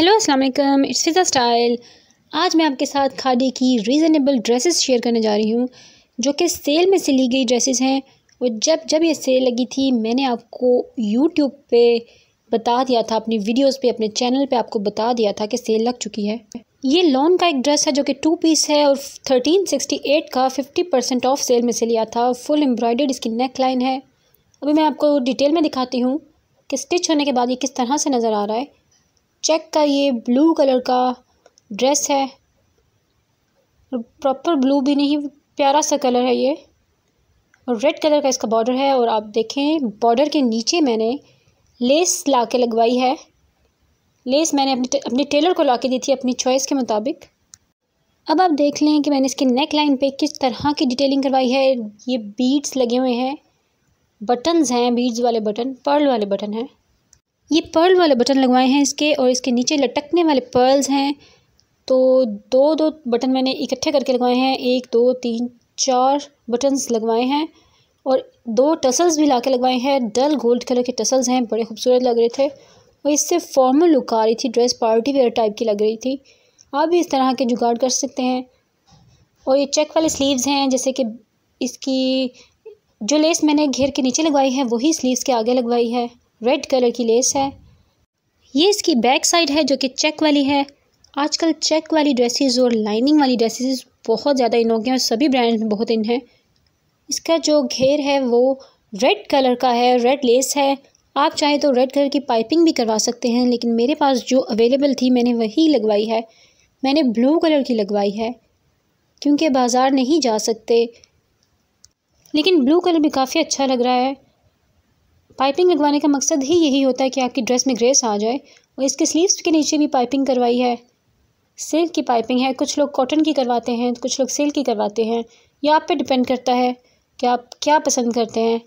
Hello अस्सलाम वालेकुम it's Fiza style आज मैं आपके साथ खादी की रीज़नेबल ड्रेसेस शेयर करने जा रही हूँ, जो कि सेल में से ली गई ड्रेसेस हैं। और जब जब ये सेल लगी थी, मैंने आपको यूट्यूब पे बता दिया था, अपनी वीडियोस पे, अपने चैनल पे आपको बता दिया था कि सेल लग चुकी है। ये लॉन का एक ड्रेस है, जो कि टू पीस है, और थर्टीन सिक्सटी एट का फिफ्टी परसेंट ऑफ़ सेल में से लिया था। फुल एम्ब्रॉयडर्ड इसकी नेक लाइन है। अभी मैं आपको डिटेल में दिखाती हूँ कि स्टिच होने के बाद ये किस तरह से नज़र आ रहा है। चेक का ये ब्लू कलर का ड्रेस है। प्रॉपर ब्लू भी नहीं, प्यारा सा कलर है ये। और रेड कलर का इसका बॉर्डर है और आप देखें, बॉर्डर के नीचे मैंने लेस ला के लगवाई है। लेस मैंने अपने अपने टेलर को ला के दी थी अपनी चॉइस के मुताबिक। अब आप देख लें कि मैंने इसके नेक लाइन पे किस तरह की डिटेलिंग करवाई है। ये बीड्स लगे हुए हैं। बटन्स हैं बीड्स वाले बटन पर्ल वाले बटन हैं। ये पर्ल वाले बटन लगवाए हैं इसके और इसके नीचे लटकने वाले पर्ल्स हैं। तो दो दो बटन मैंने इकट्ठे करके लगवाए हैं। एक, दो, तीन, चार बटन्स लगवाए हैं और दो टसल्स भी ला के लगवाए हैं। डल गोल्ड कलर के टसल्स हैं, बड़े खूबसूरत लग रहे थे। और इससे फॉर्मल लुक आ रही थी ड्रेस पार्टी वेयर टाइप की लग रही थी। आप भी इस तरह के जुगाड़ कर सकते हैं। और ये चेक वाले स्लीव्स हैं, जैसे कि इसकी जो लेस मैंने घेर के नीचे लगवाई है, वही स्लीव्स के आगे लगवाई है। रेड कलर की लेस है। ये इसकी बैक साइड है जो कि चेक वाली है। आजकल चेक वाली ड्रेसेस और लाइनिंग वाली ड्रेसेस बहुत ज़्यादा इन हो गए हैं सभी ब्रांड में बहुत इन है। इसका जो घेर है वो रेड कलर का है, रेड लेस है। आप चाहे तो रेड कलर की पाइपिंग भी करवा सकते हैं, लेकिन मेरे पास जो अवेलेबल थी मैंने वही लगवाई है। मैंने ब्लू कलर की लगवाई है, क्योंकि बाज़ार नहीं जा सकते। लेकिन ब्लू कलर भी काफ़ी अच्छा लग रहा है। पाइपिंग लगवाने का मकसद ही यही होता है कि आपकी ड्रेस में ग्रेस आ जाए और इसके स्लीव्स के नीचे भी पाइपिंग करवाई है। सिल्क की पाइपिंग है। कुछ लोग कॉटन की करवाते हैं, कुछ लोग सिल्क की करवाते हैं। यह आप पे डिपेंड करता है कि आप क्या पसंद करते हैं।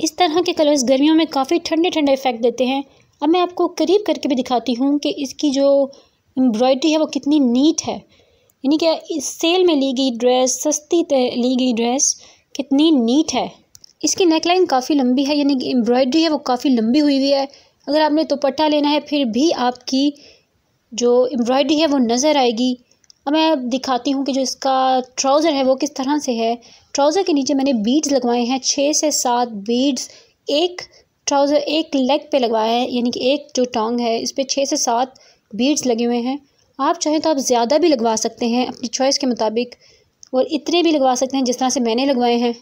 इस तरह के कलर्स गर्मियों में काफ़ी ठंडे ठंडे इफ़ेक्ट देते हैं। अब मैं आपको करीब करके भी दिखाती हूँ कि इसकी जो एम्ब्रॉयडरी है वो कितनी नीट है। यानी कि इस सेल में ली गई ड्रेस, सस्ती ली गई ड्रेस कितनी नीट है। इसकी नेकलाइन काफ़ी लंबी है, यानी कि एम्ब्रॉयडरी है, वो काफ़ी लंबी हुई हुई है। अगर आपने दुपट्टा लेना है, फिर भी आपकी जो एम्ब्रॉयड्री है, वो नज़र आएगी। अब मैं दिखाती हूँ कि जो इसका ट्राउज़र है, वो किस तरह से है। ट्राउज़र के नीचे मैंने बीड्स लगवाए हैं छः से सात बीड्स एक ट्राउज़र एक लेग पे लगवाया है, यानी कि एक जो टांग है, इस पर छः से सात बीड्स लगे हुए हैं। आप चाहें तो आप ज़्यादा भी लगवा सकते हैं अपनी चॉइस के मुताबिक, और इतने भी लगवा सकते हैं जिस तरह से मैंने लगवाए हैं।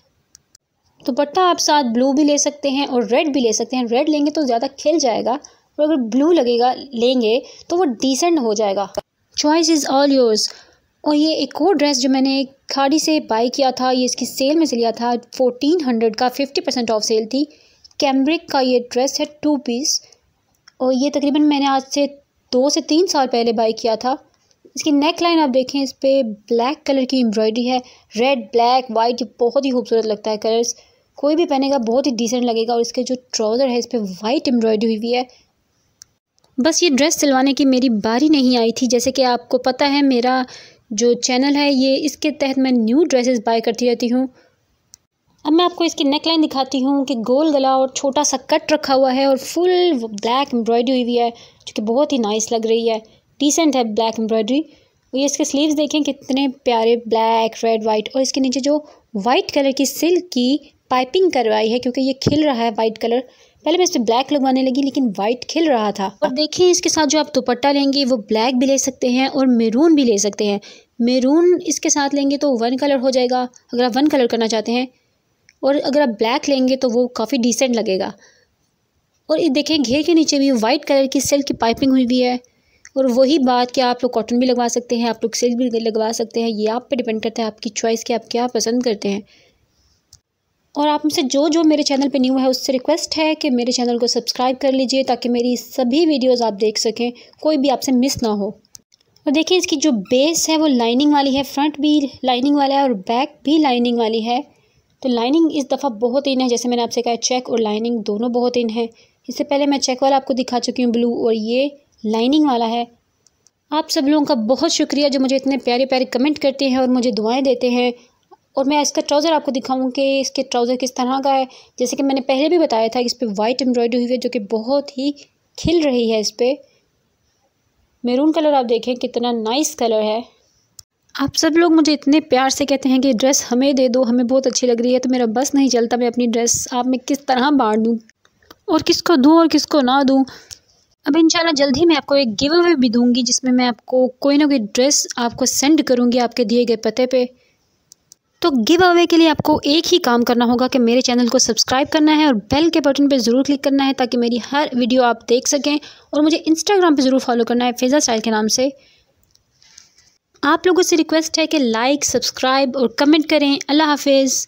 दुपट्टा आप साथ ब्लू भी ले सकते हैं और रेड भी ले सकते हैं। रेड लेंगे तो ज़्यादा खिल जाएगा और अगर ब्लू लगेगा, लेंगे तो वो डिसेंट हो जाएगा। चॉइस इज़ ऑल योर्स और ये एक और ड्रेस जो मैंने खाड़ी से बाई किया था, ये इसकी सेल में से लिया था फोर्टीन हंड्रेड का फिफ्टी परसेंट ऑफ़ सेल थी। कैम्ब्रिक का ये ड्रेस है टू पीस और ये तकरीबन मैंने आज से दो से तीन साल पहले बाई किया था। इसकी नेक लाइन आप देखें, इस पर ब्लैक कलर की एम्ब्रॉयडरी है। रेड ब्लैक वाइट बहुत ही खूबसूरत लगता है कलर्स कोई भी पहनेगा, बहुत ही डिसेंट लगेगा और इसके जो ट्राउज़र है, इस पर वाइट एम्ब्रॉयडरी हुई है। बस ये ड्रेस सिलवाने की मेरी बारी नहीं आई थी। जैसे कि आपको पता है, मेरा जो चैनल है, ये इसके तहत मैं न्यू ड्रेसेस बाय करती रहती हूँ। अब मैं आपको इसकी नेक लाइन दिखाती हूँ कि गोल गला और छोटा सा कट रखा हुआ है और फुल ब्लैक एम्ब्रॉयडरी हुई हुई है, जो कि बहुत ही नाइस लग रही है। डिसेंट है ब्लैक एम्ब्रॉयडरी ये इसके स्लीव्स देखें कितने प्यारे ब्लैक रेड वाइट और इसके नीचे जो वाइट कलर की सिल्क की पाइपिंग करवाई है, क्योंकि ये खिल रहा है वाइट कलर पहले मैं इस पर ब्लैक लगवाने लगी, लेकिन वाइट खिल रहा था। और देखिए इसके साथ जो आप दुपट्टा लेंगे, वो ब्लैक भी ले सकते हैं और मेरून भी ले सकते हैं। मेरून इसके साथ लेंगे तो वन कलर हो जाएगा, अगर आप वन कलर करना चाहते हैं। और अगर आप ब्लैक लेंगे तो वो काफ़ी डिसेंट लगेगा। और ये देखें, घेर के नीचे भी वाइट कलर की सिल्क की पाइपिंग हुई हुई है। और वही बात कि आप लोग कॉटन भी लगवा सकते हैं, आप लोग सिल्क भी लगवा सकते हैं, ये आप पे डिपेंड करता है, आपकी चॉइस कि आप क्या पसंद करते हैं। और आप मुझसे जो जो मेरे चैनल पे न्यू है, उससे रिक्वेस्ट है कि मेरे चैनल को सब्सक्राइब कर लीजिए, ताकि मेरी सभी वीडियोस आप देख सकें, कोई भी आपसे मिस ना हो। और देखिए, इसकी जो बेस है, वो लाइनिंग वाली है फ्रंट भी लाइनिंग वाला है और बैक भी लाइनिंग वाली है। तो लाइनिंग इस दफ़ा बहुत इन है, जैसे मैंने आपसे कहा चेक और लाइनिंग दोनों बहुत इन है। इससे पहले मैं चेक वाला आपको दिखा चुकी हूँ ब्लू और ये। लाइनिंग वाला है। आप सब लोगों का बहुत शुक्रिया जो मुझे इतने प्यारे प्यारे कमेंट करते हैं और मुझे दुआएँ देते हैं। और मैं इसका ट्राउज़र आपको दिखाऊँ कि इसके ट्राउज़र किस तरह का है। जैसे कि मैंने पहले भी बताया था कि इस पर वाइट एम्ब्रॉयडरी हुई है, जो कि बहुत ही खिल रही है इस पर मेरून कलर आप देखें, कितना नाइस कलर है। आप सब लोग मुझे इतने प्यार से कहते हैं कि ड्रेस हमें दे दो, हमें बहुत अच्छी लग रही है तो मेरा बस नहीं चलता, मैं अपनी ड्रेस आप में किस तरह बांट दूँ। और किसको दूँ और किसको ना दूँ। अब इंशाल्लाह जल्द ही मैं आपको एक गिव अवे भी दूँगी, जिसमें मैं आपको कोई ना कोई ड्रेस आपको सेंड करूँगी आपके दिए गए पते पे। तो गिव अवे के लिए आपको एक ही काम करना होगा कि मेरे चैनल को सब्सक्राइब करना है और बेल के बटन पे ज़रूर क्लिक करना है, ताकि मेरी हर वीडियो आप देख सकें और मुझे इंस्टाग्राम पर ज़रूर फॉलो करना है फेज़ा स्टाइल के नाम से। आप लोगों से रिक्वेस्ट है कि लाइक सब्सक्राइब और कमेंट करें। अल्लाह हाफिज़।